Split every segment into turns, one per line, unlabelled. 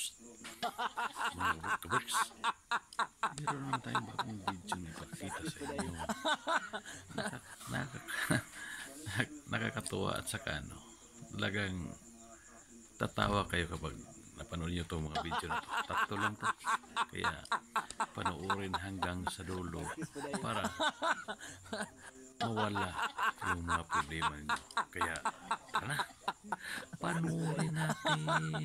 Shh. Mga kabarks. Meron naman tayong bagong video na ipakita sa inyo. Naka, naka, nakakatuwa at saka ano, talagang tatawa kayo kapag napanood nyo itong mga video na to. Tatlo lang to. Kaya panoorin hanggang sa dulo para mawala yung mga problema nyo. Kaya tara, panoorin natin.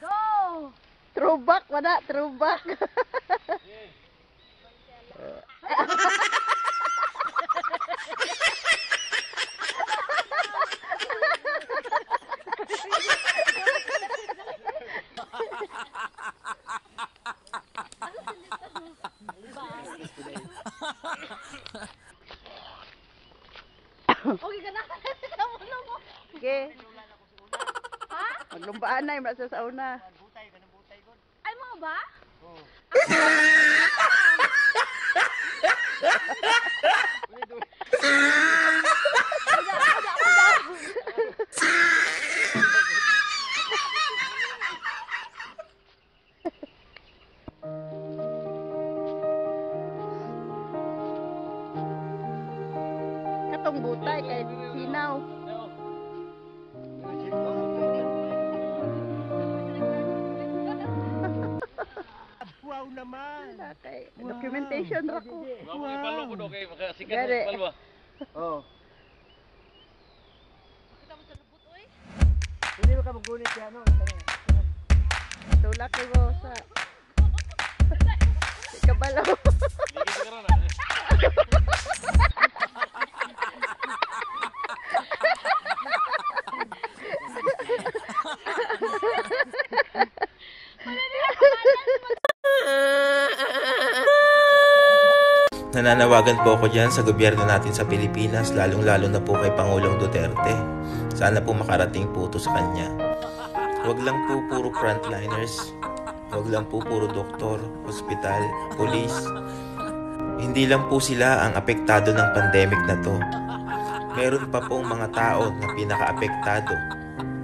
Go!
Throwback, wala, throwback.
Okay ka na. Kuya Bulong.
Okay.
Ha?
Maglumbaan na yung sa sauna.
Ay, mga ba?
Katong butay kay Sinaw. Kay documentation ra ko.
Wow.
Gari.
Oh. Hindi mo ka magulit yan, no?
Tulak ko mo sa Kabalaw.
Nananawagan po ako dyan sa gobyerno natin sa Pilipinas, lalong-lalo na po kay Pangulong Duterte. Sana po makarating po ito sa kanya. Huwag lang po puro frontliners. Huwag lang po puro doktor, ospital, polis. Hindi lang po sila ang apektado ng pandemic na to. Meron pa pong mga tao na pinaka-apektado.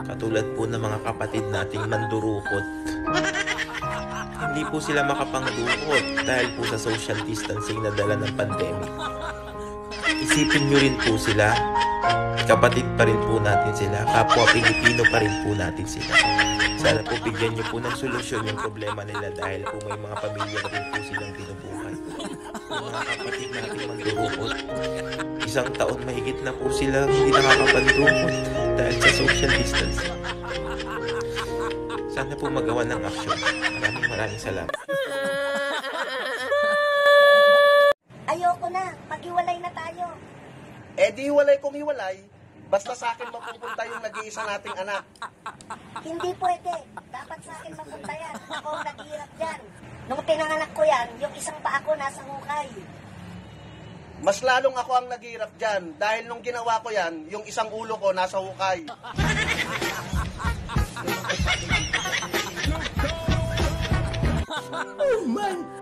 Katulad po ng mga kapatid nating mandurukot. Hindi po sila makapangdukot dahil po sa social distancing na dala ng pandemic. Isipin nyo rin po sila. Kapatid pa rin po natin sila. Kapwa Pilipino pa rin po natin sila. Sana po bigyan nyo po ng solusyon yung problema nila dahil po may mga pamilya rin po silang binubuhay. Mga kapatid natin mandurukot. Isang taon mahigit na po sila hindi nakakapandukot dahil sa social distancing. Sana po magawa ng aksyon. Maraming maraming salamat.
Ayoko na. Maghiwalay na tayo.
Eh di hiwalay kung hiwalay, basta sa akin mapupunta yung nag-iisa nating anak.
Hindi pwede. Dapat sa akin mapunta yan. Ako ang naghihirap dyan. Nung pinanganak ko yan, yung isang pa ako nasa hukay.
Mas lalong ako ang naghihirap dyan dahil nung ginawa ko yan, yung isang ulo ko nasa hukay.
Oh my